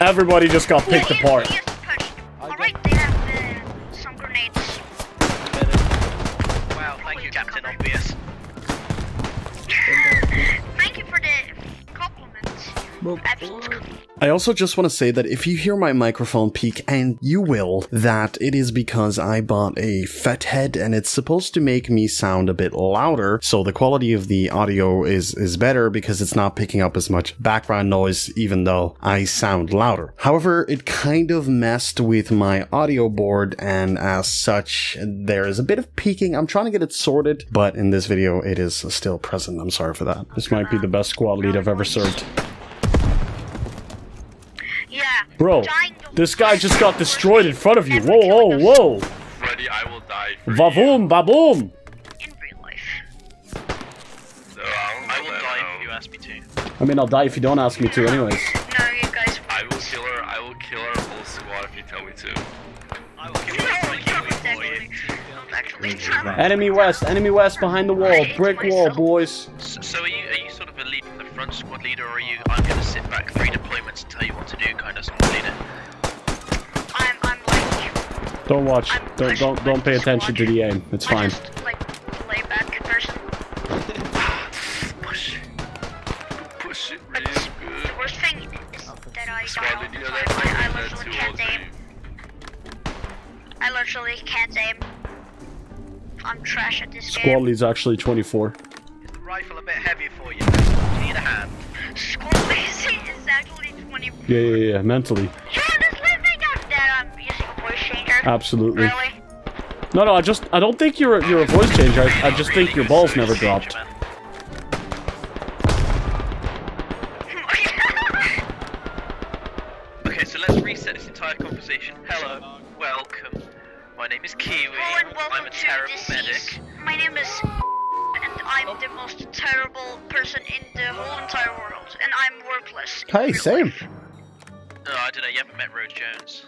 Everybody just got picked apart. I also just want to say that if you hear my microphone peak, and you will, that it is because I bought a fat head and it's supposed to make me sound a bit louder, so the quality of the audio is, is better because it's not picking up as much background noise even though I sound louder. However, it kind of messed with my audio board and as such, there is a bit of peaking. I'm trying to get it sorted, but in this video it is still present. I'm sorry for that. This might be the best squad lead I've ever served. Yeah. Bro, this guy just got destroyed in front of you. Whoa, whoa, whoa. Freddy, I will die for Vavoom, baboom. in real life. No, I, I will will die if you ask me to. I mean, I'll die if you don't ask me to, anyways. No, you guys. I will kill her. I will kill our whole squad if you tell me to. I will kill No, you. you don't actually. Don't actually. Enemy west, enemy west behind the wall. Brick wall, boys. So, Don't watch. I'm Don't don't don't pay attention to the aim. It's fine. just like lay back person. Push it. Push it But real the good. worst thing is I Squad die all leader, the you know time. that I, I that literally can't aim. I literally can't aim. I'm trash at this Squad game. lead's actually 24. Is the rifle a bit heavy for you? Do you need a hand? Squad lazy is actually 20. Yeah, yeah, yeah. Mentally, absolutely. Really? No, no. I just I don't think you're a, you're a voice changer. I, I just think your balls never dropped. Okay, so let's reset this entire conversation. Hello, welcome. My name is Kiwi. Hello and welcome I'm a to terrible this medic. My name is and I'm the most terrible person in the whole entire world, and I'm worthless. in Hey, real same. life. Oh, I don't know. You haven't met Rose Jones.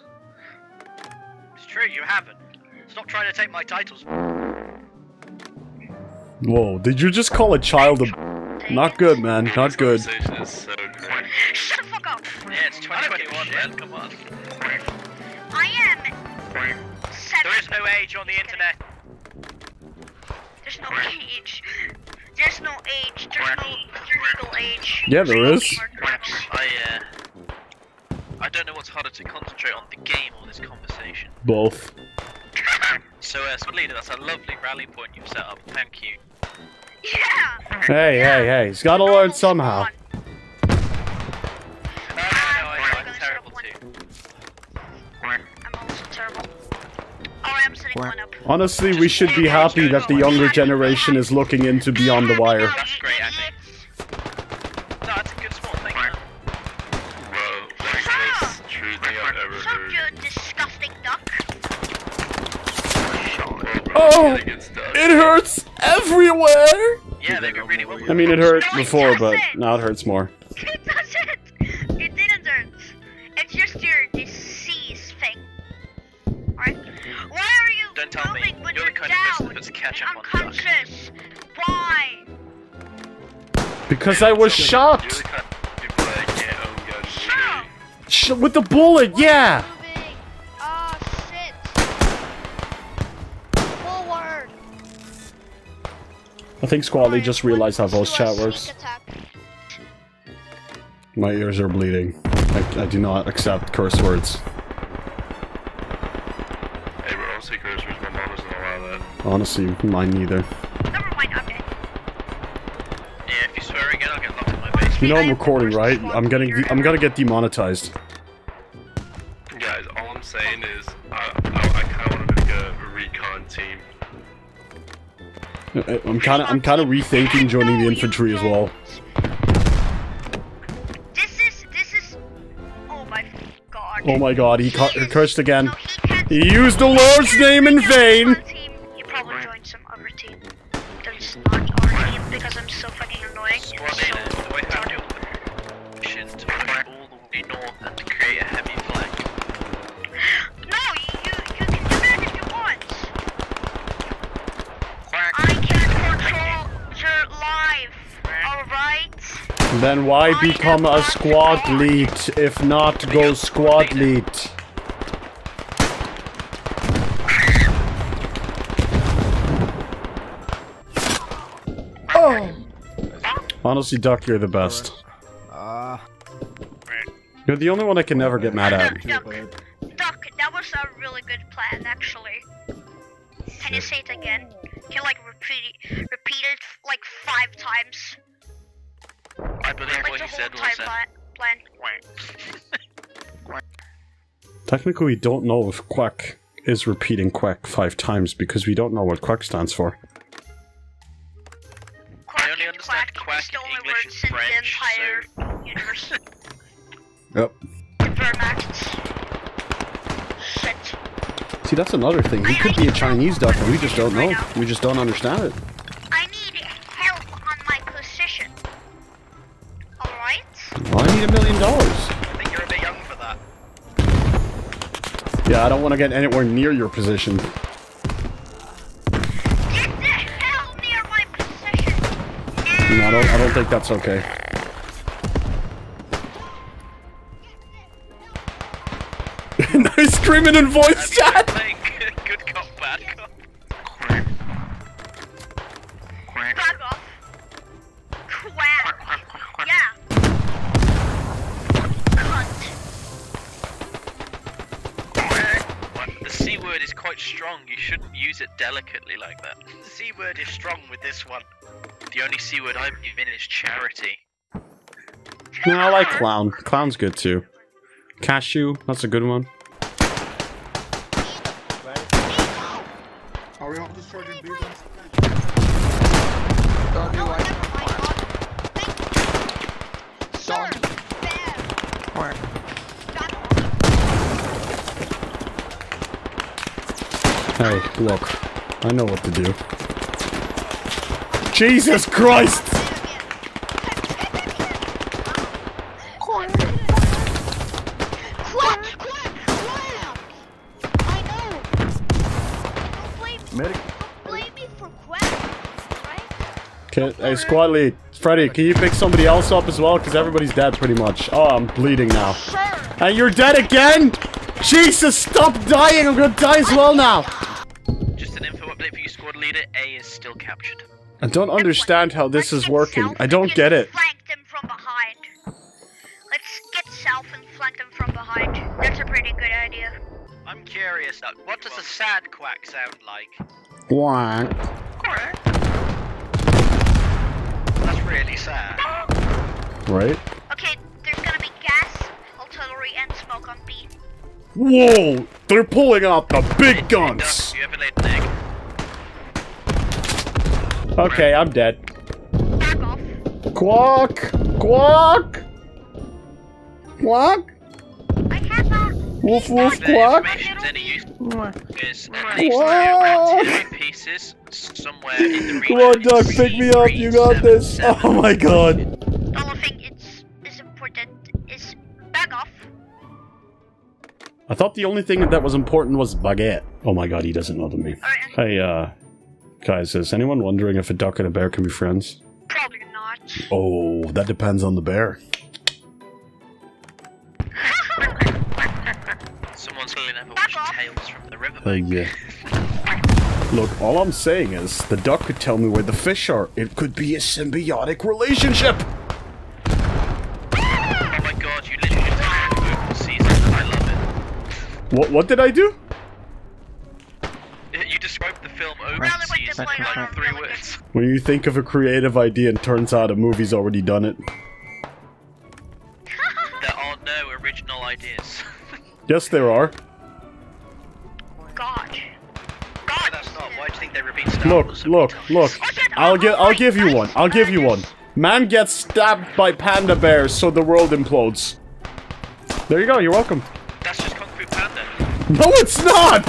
It's true, you haven't. Stop trying to take my titles. Whoa! Did you just call a child a? Not good, man. Not good. This conversation is so. Shut the fuck up. Yeah, it's I don't give a 2021, man. Come on. I am seven. There is no age on the internet. There's no age. There's no age. There's no legal age. Yeah, there is. I don't know what's harder to concentrate on, the game or this conversation. Both. So, uh, squad leader, that's a lovely rally point you've set up. Thank you. Yeah. Hey, hey, hey! He's got to learn somehow. No, no, no, I, I'm terrible too. I'm also terrible. Alright, I'm setting one up. Honestly, we should be happy that the younger generation is looking into Beyond the Wire. That's great, I most true I've ever you disgusting duck. Oh! It hurts everywhere! Yeah, they go really well. I mean, it hurt before, but now it hurts more. It doesn't. It didn't hurt. It's just your disease thing. Alright? Why are you Don't tell me. when You're you're, the kind of person down that puts ketchup and on duck. Why? Because I was You're shot! Sh with the bullet, yeah! Oh shit. Forward. I think Squally just realized how voice chat works. attack. My ears are bleeding. I, I do not accept curse words. Hey, bro, don't say curse words. My mom doesn't allow that. Honestly, mine neither. Never mind, okay. Yeah, if you swear again, I'll get locked in my basement. You know I'm recording, right? I'm getting I'm gonna get demonetized. I'm kind of I'm kind of rethinking joining the infantry as well. This is, this is, oh my god. Oh my god, he is- cursed again. He. He used the Lord's name in vain. Then why become a squad lead? If not, go squad lead. Oh. Honestly, Duck, you're the best. You're the only one I can never get mad at. Duck, Duck, that was a really good plan, actually. Can you say it again? Can you like repeat it, repeat it like five times? I believe Like what the he said was time plan. plan. Technically, we don't know if Quack is repeating Quack five times because we don't know what Quack stands for. Quack only understand quack quack in English words and French, the entire universe. Yep. Shit. See, that's another thing. He could be a Chinese duck and we just don't know. We just don't understand it. Alright? Well, I need a million dollars. I think you're a bit young for that. Yeah, I don't want to get anywhere near your position. Get the hell near my position! No, I don't, I don't think that's okay. nice screaming in voice chat! Strong. You shouldn't use it delicately like that. C word is strong with this one. The only C word I believe in is charity. No, I like clown. Clown's good too. Cashew, that's a good one. Are we all discharging these ones? don't do like. Sir, bam. Back off. Hey, look. I know what to do. Jesus Christ! Quack, quack, quack. I know. Don't blame, Medic. don't blame me for quack, right? Okay, hey, squad lead. Freddy, can you pick somebody else up as well? Because everybody's dead pretty much. Oh, I'm bleeding now. Sure. And you're dead again? Jesus, stop dying! I'm gonna die as well now! Squad leader. A is still captured. I don't understand how this Let's is working. I don't get it. Flank them from behind. Let's get south and flank them from behind. That's a pretty good idea. I'm curious, what does a sad quack sound like? Quack. That's really sad. Right? Okay, there's gonna be gas, artillery, and smoke on B. Whoa! They're pulling out the big Duck, guns! you ever laid an egg? Okay, I'm dead. Back off. Quack! Quack! Quack! I have a. Woof woof quack! information's any use, there's at least two Quack! pieces somewhere in the region. Come on, Doug, pick me up. You got this. Oh my god. The only thing it's is important is back off. I thought the only thing that was important was baguette. Oh my god, he doesn't know the me. Alright, Hey, uh, guys, is anyone wondering if a duck and a bear can be friends? probably not. Oh, that depends on the bear. Someone's clearly never Back watched. Tales from the Riverbank. yeah. Look, all I'm saying is the duck could tell me where the fish are. It could be a symbiotic relationship. Oh my god, you literally just described the vocal season. I love it. What? What did I do? With overseas this in one, like I'm three really When you think of a creative idea and turns out a movie's already done it. There are no original ideas. Yes, there are. God. No, God. that's not. Why do you think they repeat Star Look, Wars so many look, look. Listen, I'll I'm give. Oh, I'll give you one. I'll give you one. Man gets stabbed by panda bears, so the world implodes. There you go. You're welcome. That's just Kung Fu Panda. No, it's not.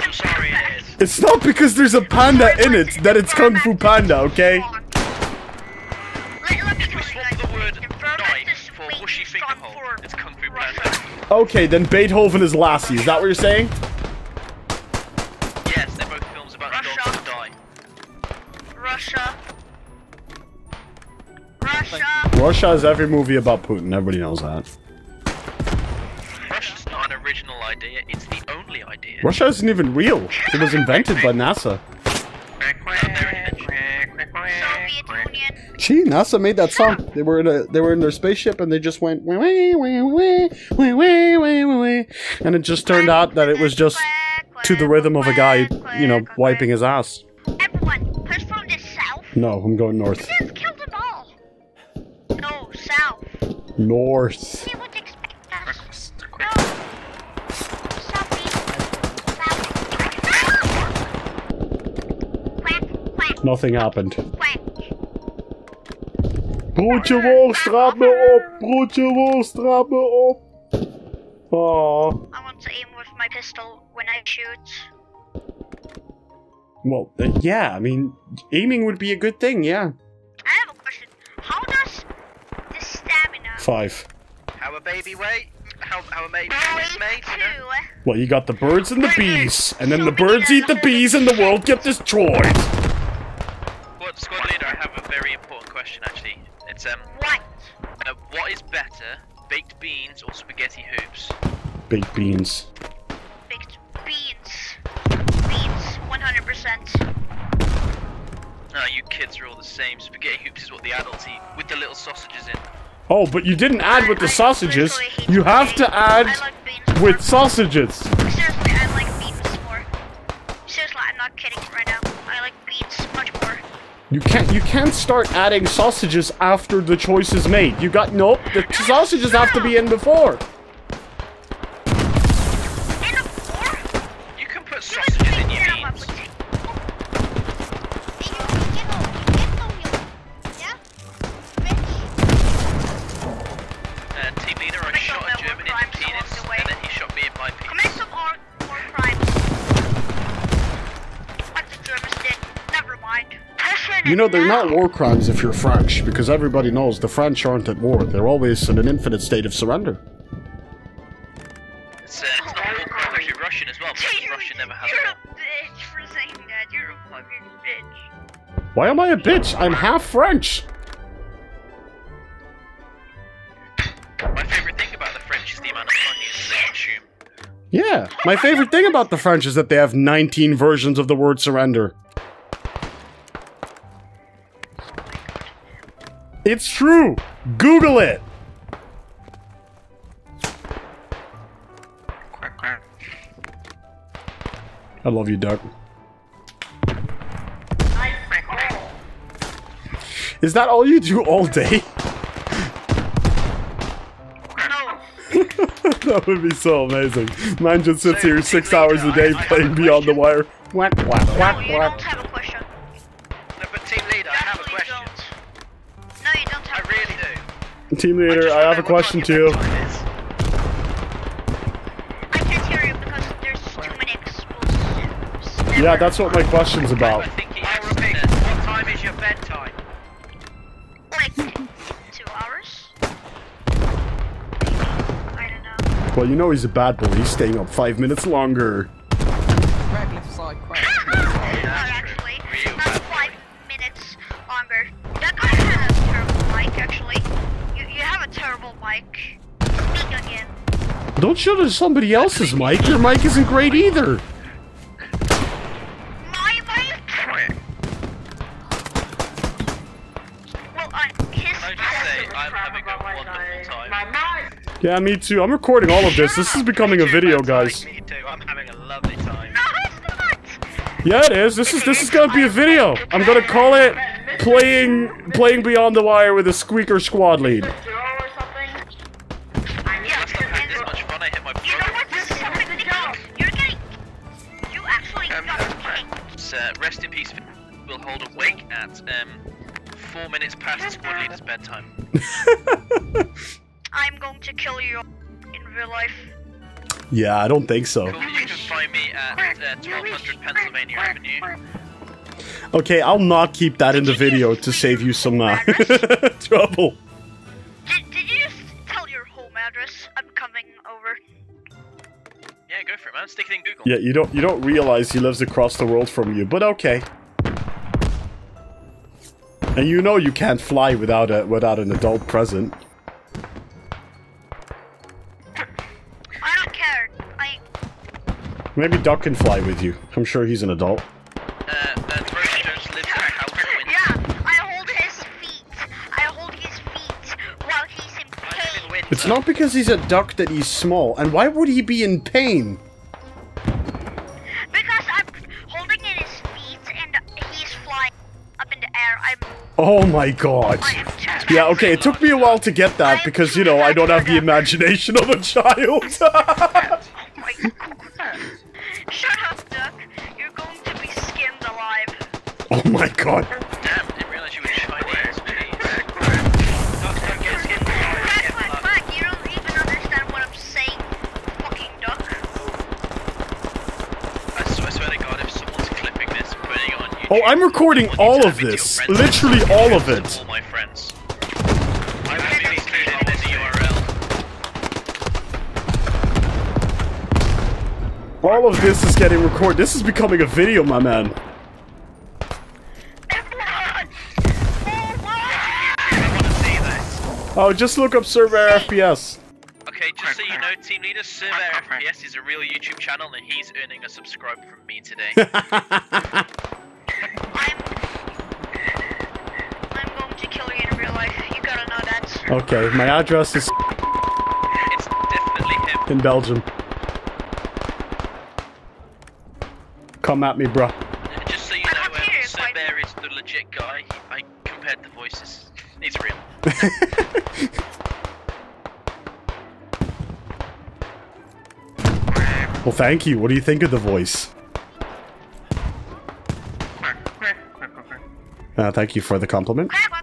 I'm sorry, it is. It's not because there's a panda in it that it's Kung Fu Panda. Okay. Let, let me If we tell you swap guys, the word the Wehrmacht knife is for way whooshy too finger strong hole, for it's Kung Fu Russia. Panda. Okay, then Beethoven is Lassie. Is that what you're saying? Yes, they're both films about Russia. dogs that die. Russia. Russia is every movie about Putin. Everybody knows that. Russia's not an original idea, it's the only idea. Russia isn't even real. It was invented by NASA. Gee, NASA made that song. They were in a they were in their spaceship and they just went wee wee wee wee wee wee wee wee wee, and it just turned out that it was just to the rhythm of a guy, you know, wiping his ass. Everyone, who's from the south? No, I'm going north. Just kill them all. No, south. North. We would expect us. No. Southeast. South. Quack, quack, Nothing happened. quack. Broodje worst, raap me op. Broodje worst, raap me op. Oh. I want to aim with my pistol when I shoot. Well, uh, yeah. I mean, aiming would be a good thing. Yeah. I have a question. How does the stamina Five. How a baby wait? How how a baby relate is made? You Well, you got the birds and the bees, and then the birds eat the bees, and the world gets destroyed. Squad, squad leader, I have a very important question actually. It's um, what? uh, what is better, baked beans or spaghetti hoops? Baked beans. Baked beans. Beans, 100%. No, you kids are all the same. Spaghetti hoops is what the adults eat, with the little sausages in. Oh, but you didn't add with the I sausages. You have to add like with sausages. Seriously, I like beans more. Seriously, I'm not kidding right now. I like beans much more. You can't. You can't start adding sausages after the choice is made. You got nope. The sausages have to be in before. You know they're not war crimes if you're French, because everybody knows the French aren't at war. They're always in an infinite state of surrender. It's, uh, it's not a war crime if you're Russian as well, because You're- Russia never has You're war. a bitch for saying that. You're a fucking bitch. Why am I a bitch? I'm half French. My favourite thing about the French is the amount of onions they consume. Yeah. My favorite thing about the French is that they have 19 versions of the word surrender. It's true. Google it. I love you, Duck. Is that all you do all day? that would be so amazing. Man just sits here six hours a day playing Beyond the Wire. Whack, whack, No, whack, Team leader, I have a question time your too. bedtime is. I can't hear you because there's too many explosives. Yeah, that's what my question's about. I'll repeat. uh, What time is your bedtime? Like, two hours? I don't know. Well, you know he's a bad boy. He's staying up five minutes longer. Crack side, crack. Actually. Not five minutes longer. That guy has a terrible mic, actually. Terrible mic. Speak again. Don't show to somebody else's mic. Your mic isn't great either. My mic? Well, his Can I just say, I'm having a wonderful time. Yeah, me too. I'm recording all of this. This is becoming a video, guys. Me too. I'm having a lovely time. No, it's not! Yeah, it is. This is this is gonna be a video. I'm gonna call it playing playing Beyond the Wire with a squeaker squad lead. At um, four minutes past the squad leader's bedtime. I'm going to kill you in real life. Yeah, I don't think so. Cool. You can find me at uh, 1200 Pennsylvania Avenue. Okay, I'll not keep that in the video to save you some uh, trouble. Did, did you just tell your home address? I'm coming over. Yeah, go for it, man. Stick it in Google. Yeah, you don't you don't realize he lives across the world from you, but okay. And you know you can't fly without a without an adult present. I don't care. I Maybe Duck can fly with you. I'm sure he's an adult. Uh, uh, Rosie Jones lives in a house in winter. yeah. I hold his feet. I hold his feet while he's in I live in pain. It's not because he's a duck that he's small. And why would he be in pain? Oh my god. I am too Yeah, okay, it took me a while to get that because, you know, I don't have the imagination of a child. Shut up, Duck. You're going to be skinned alive. oh my god. Oh, I'm recording I want you all of have it to your this. Literally all of it. All my friends. I'm I'm gonna be including skinned in the URL. All of this is getting recorded. This is becoming a video, my man. Everyone! I want to see this. Oh, just look up Server FPS. Okay, just so you know, Team Leader Server FPS is a real YouTube channel and he's earning a subscribe from me today. I'm. I'm going to kill you in real life. You gotta know that. Okay, my address is it's definitely him. in Belgium. Come at me, bruh. Just so you I'm know, not um, Sir Bear is the legit guy. I compared the voices. He's real. Well, thank you. What do you think of the voice? Uh, thank you for the compliment. Quack,